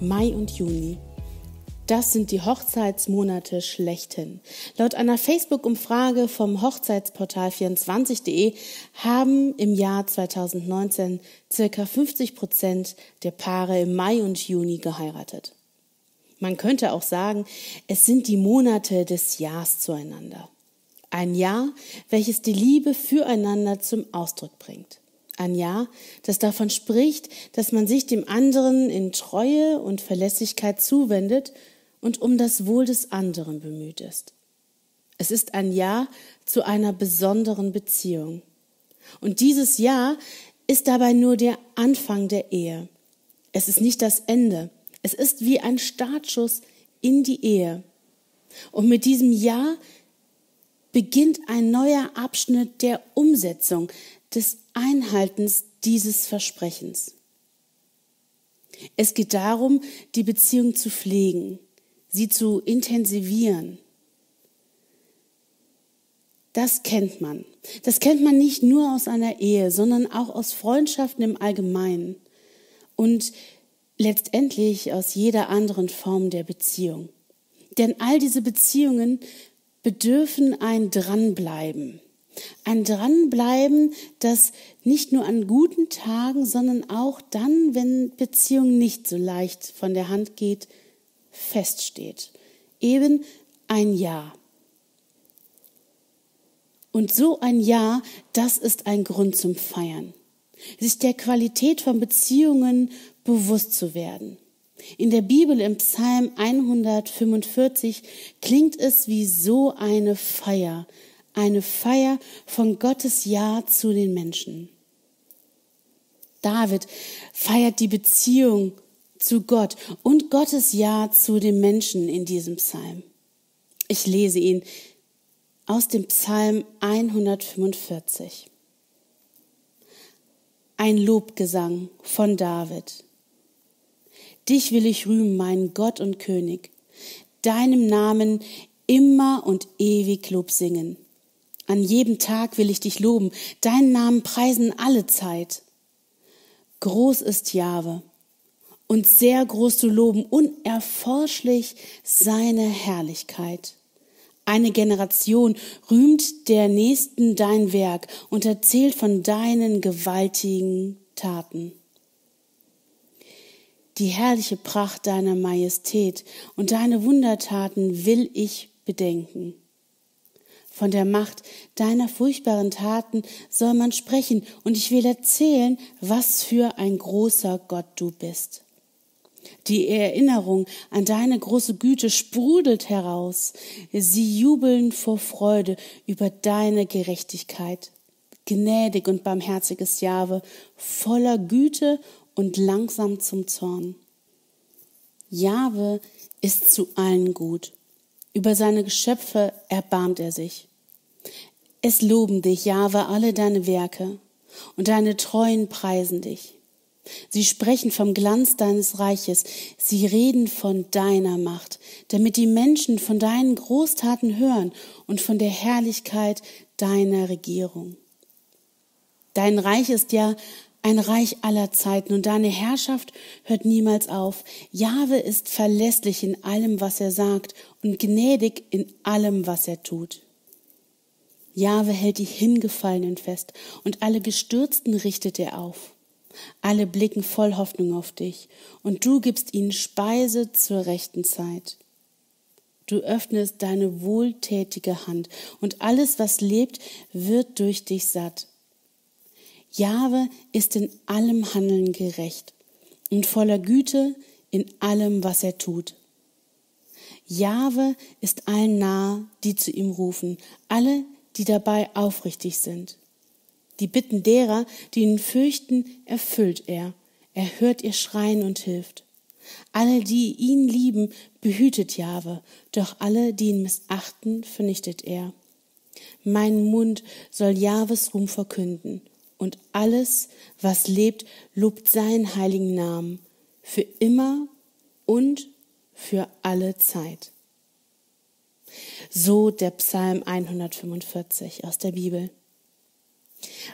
Mai und Juni. Das sind die Hochzeitsmonate schlechthin. Laut einer Facebook-Umfrage vom Hochzeitsportal 24.de haben im Jahr 2019 circa 50 Prozent der Paare im Mai und Juni geheiratet. Man könnte auch sagen, es sind die Monate des Jahres zueinander. Ein Jahr, welches die Liebe füreinander zum Ausdruck bringt. Ein Jahr, das davon spricht, dass man sich dem anderen in Treue und Verlässlichkeit zuwendet und um das Wohl des anderen bemüht ist. Es ist ein Ja zu einer besonderen Beziehung. Und dieses Ja ist dabei nur der Anfang der Ehe. Es ist nicht das Ende. Es ist wie ein Startschuss in die Ehe. Und mit diesem Ja beginnt ein neuer Abschnitt der Umsetzung, des Einhaltens dieses Versprechens. Es geht darum, die Beziehung zu pflegen, sie zu intensivieren. Das kennt man. Das kennt man nicht nur aus einer Ehe, sondern auch aus Freundschaften im Allgemeinen und letztendlich aus jeder anderen Form der Beziehung. Denn all diese Beziehungen bedürfen ein Dranbleiben. Ein Dranbleiben, das nicht nur an guten Tagen, sondern auch dann, wenn Beziehung nicht so leicht von der Hand geht, feststeht. Eben ein Ja. Und so ein Ja, das ist ein Grund zum Feiern. Sich der Qualität von Beziehungen bewusst zu werden. In der Bibel im Psalm 145 klingt es wie so eine Feier, eine Feier von Gottes Ja zu den Menschen. David feiert die Beziehung zu Gott und Gottes Ja zu den Menschen in diesem Psalm. Ich lese ihn aus dem Psalm 145. Ein Lobgesang von David. Dich will ich rühmen, mein Gott und König, deinem Namen immer und ewig Lob singen. An jedem Tag will ich dich loben, deinen Namen preisen alle Zeit. Groß ist Jahwe und sehr groß zu loben, unerforschlich seine Herrlichkeit. Eine Generation rühmt der Nächsten dein Werk und erzählt von deinen gewaltigen Taten. Die herrliche Pracht deiner Majestät und deine Wundertaten will ich bedenken. Von der Macht deiner furchtbaren Taten soll man sprechen, und ich will erzählen, was für ein großer Gott du bist. Die Erinnerung an deine große Güte sprudelt heraus. Sie jubeln vor Freude über deine Gerechtigkeit. Gnädig und barmherziges Jahwe, voller Güte und langsam zum Zorn. Jahwe ist zu allen gut. Über seine Geschöpfe erbarmt er sich. Es loben dich, Jahwe, alle deine Werke, und deine Treuen preisen dich. Sie sprechen vom Glanz deines Reiches, sie reden von deiner Macht, damit die Menschen von deinen Großtaten hören und von der Herrlichkeit deiner Regierung. Dein Reich ist ja ein Reich aller Zeiten und deine Herrschaft hört niemals auf. Jahwe ist verlässlich in allem, was er sagt und gnädig in allem, was er tut. Jahwe hält die Hingefallenen fest und alle Gestürzten richtet er auf. Alle blicken voll Hoffnung auf dich, und du gibst ihnen Speise zur rechten Zeit. Du öffnest deine wohltätige Hand, und alles, was lebt, wird durch dich satt. Jahwe ist in allem Handeln gerecht und voller Güte in allem, was er tut. Jahwe ist allen nahe, die zu ihm rufen, alle, die dabei aufrichtig sind. Die Bitten derer, die ihn fürchten, erfüllt er. Er hört ihr Schreien und hilft. Alle, die ihn lieben, behütet Jahwe, doch alle, die ihn missachten, vernichtet er. Mein Mund soll Jahwes Ruhm verkünden, und alles, was lebt, lobt seinen heiligen Namen, für immer und für alle Zeit. So der Psalm 145 aus der Bibel.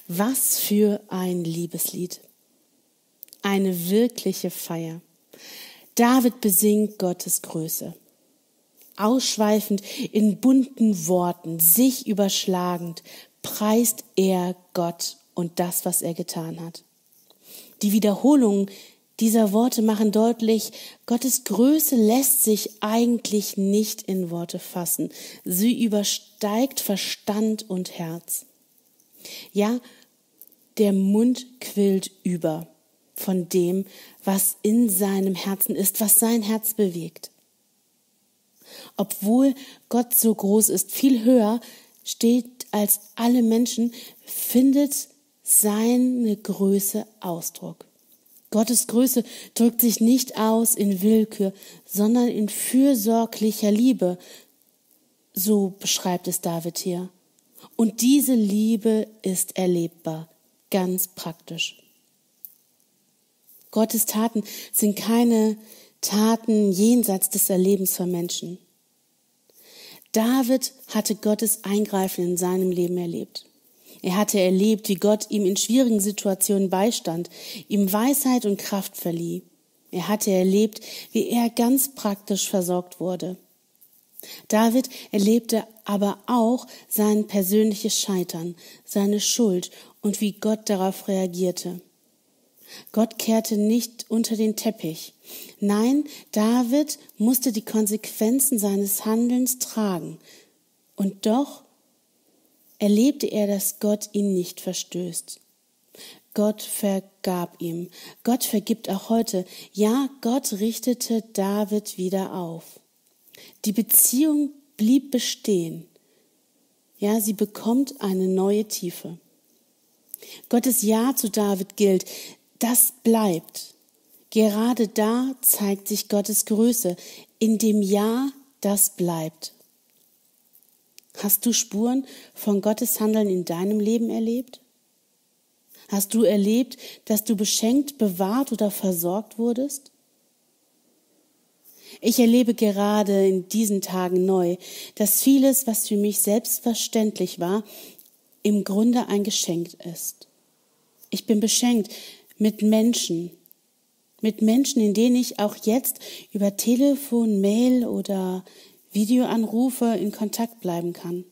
Was für ein Liebeslied. Eine wirkliche Feier. David besingt Gottes Größe. Ausschweifend in bunten Worten, sich überschlagend, preist er Gott und das, was er getan hat. Die Wiederholungen dieser Worte machen deutlich, Gottes Größe lässt sich eigentlich nicht in Worte fassen. Sie übersteigt Verstand und Herz. Ja, der Mund quillt über von dem, was in seinem Herzen ist, was sein Herz bewegt. Obwohl Gott so groß ist, viel höher steht als alle Menschen, findet seine Größe Ausdruck. Gottes Größe drückt sich nicht aus in Willkür, sondern in fürsorglicher Liebe. So beschreibt es David hier. Und diese Liebe ist erlebbar, ganz praktisch. Gottes Taten sind keine Taten jenseits des Erlebens von Menschen. David hatte Gottes Eingreifen in seinem Leben erlebt. Er hatte erlebt, wie Gott ihm in schwierigen Situationen beistand, ihm Weisheit und Kraft verlieh. Er hatte erlebt, wie er ganz praktisch versorgt wurde. David erlebte aber auch sein persönliches Scheitern, seine Schuld und wie Gott darauf reagierte. Gott kehrte nicht unter den Teppich. Nein, David musste die Konsequenzen seines Handelns tragen. Und doch erlebte er, dass Gott ihn nicht verstößt. Gott vergab ihm. Gott vergibt auch heute. Ja, Gott richtete David wieder auf. Die Beziehung blieb bestehen. Ja, sie bekommt eine neue Tiefe. Gottes Ja zu David gilt. Das bleibt. Gerade da zeigt sich Gottes Größe. In dem Ja, das bleibt. Hast du Spuren von Gottes Handeln in deinem Leben erlebt? Hast du erlebt, dass du beschenkt, bewahrt oder versorgt wurdest? Ich erlebe gerade in diesen Tagen neu, dass vieles, was für mich selbstverständlich war, im Grunde ein Geschenk ist. Ich bin beschenkt mit Menschen, mit Menschen, in denen ich auch jetzt über Telefon, Mail oder Videoanrufe in Kontakt bleiben kann.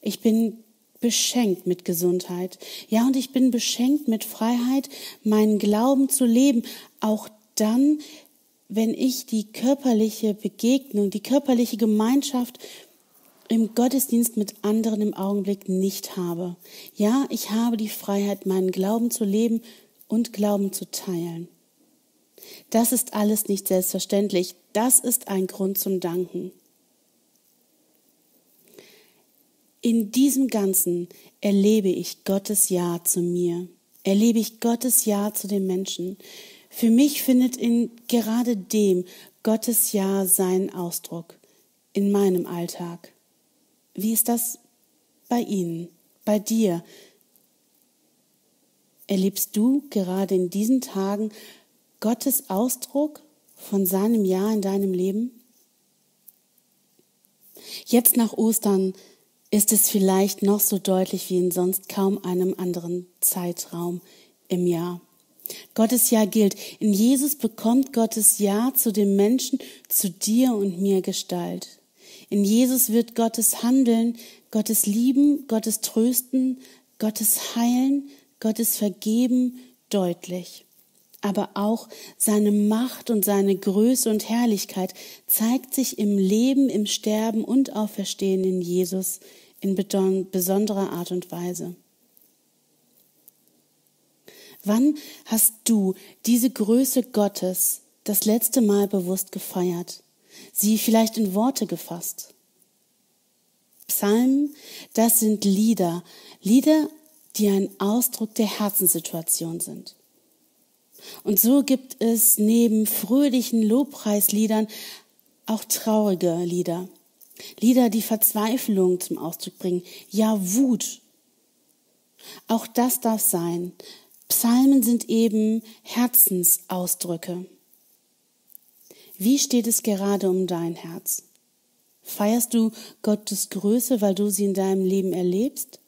Ich bin beschenkt mit Gesundheit. Ja, und ich bin beschenkt mit Freiheit, meinen Glauben zu leben, auch dann, wenn ich die körperliche Begegnung, die körperliche Gemeinschaft im Gottesdienst mit anderen im Augenblick nicht habe. Ja, ich habe die Freiheit, meinen Glauben zu leben und Glauben zu teilen. Das ist alles nicht selbstverständlich. Das ist ein Grund zum Danken. In diesem Ganzen erlebe ich Gottes Ja zu mir, erlebe ich Gottes Ja zu den Menschen. Für mich findet in gerade dem Gottes Ja seinen Ausdruck in meinem Alltag. Wie ist das bei Ihnen, bei dir? Erlebst du gerade in diesen Tagen Gottes Ausdruck von seinem Ja in deinem Leben? Jetzt nach Ostern ist es vielleicht noch so deutlich wie in sonst kaum einem anderen Zeitraum im Jahr. Gottes Ja gilt. In Jesus bekommt Gottes Ja zu dem Menschen, zu dir und mir Gestalt. In Jesus wird Gottes Handeln, Gottes Lieben, Gottes Trösten, Gottes Heilen, Gottes Vergeben deutlich aber auch seine Macht und seine Größe und Herrlichkeit zeigt sich im Leben, im Sterben und Auferstehen in Jesus in besonderer Art und Weise. Wann hast du diese Größe Gottes das letzte Mal bewusst gefeiert, sie vielleicht in Worte gefasst? Psalmen, das sind Lieder, Lieder, die ein Ausdruck der Herzenssituation sind. Und so gibt es neben fröhlichen Lobpreisliedern auch traurige Lieder. Lieder, die Verzweiflung zum Ausdruck bringen, ja Wut. Auch das darf sein. Psalmen sind eben Herzensausdrücke. Wie steht es gerade um dein Herz? Feierst du Gottes Größe, weil du sie in deinem Leben erlebst?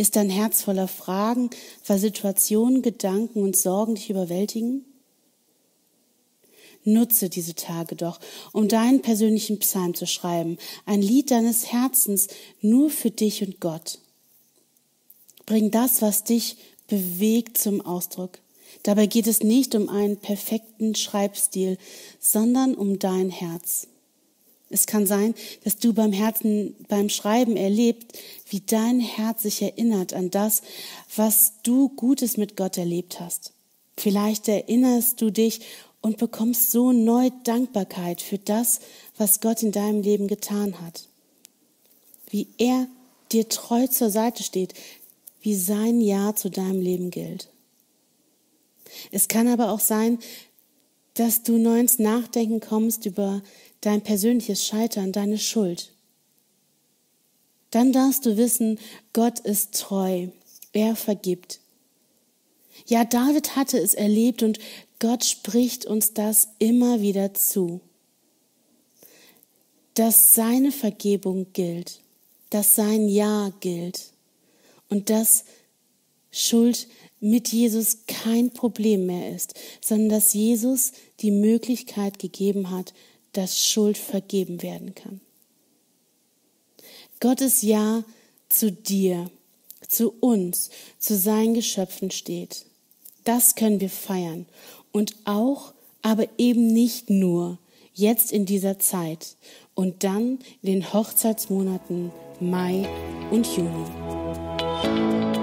Ist dein Herz voller Fragen, weil Situationen, Gedanken und Sorgen dich überwältigen? Nutze diese Tage doch, um deinen persönlichen Psalm zu schreiben, ein Lied deines Herzens nur für dich und Gott. Bring das, was dich bewegt, zum Ausdruck. Dabei geht es nicht um einen perfekten Schreibstil, sondern um dein Herz. Es kann sein, dass du beim Herzen, beim Schreiben erlebt, wie dein Herz sich erinnert an das, was du Gutes mit Gott erlebt hast. Vielleicht erinnerst du dich und bekommst so neu Dankbarkeit für das, was Gott in deinem Leben getan hat. Wie er dir treu zur Seite steht, wie sein Ja zu deinem Leben gilt. Es kann aber auch sein, dass du neu ins Nachdenken kommst über dein persönliches Scheitern, deine Schuld. Dann darfst du wissen, Gott ist treu, er vergibt. Ja, David hatte es erlebt und Gott spricht uns das immer wieder zu. Dass seine Vergebung gilt, dass sein Ja gilt und dass Schuld mit Jesus kein Problem mehr ist, sondern dass Jesus die Möglichkeit gegeben hat, dass Schuld vergeben werden kann. Gottes Ja zu dir, zu uns, zu seinen Geschöpfen steht. Das können wir feiern. Und auch, aber eben nicht nur, jetzt in dieser Zeit und dann in den Hochzeitsmonaten Mai und Juni.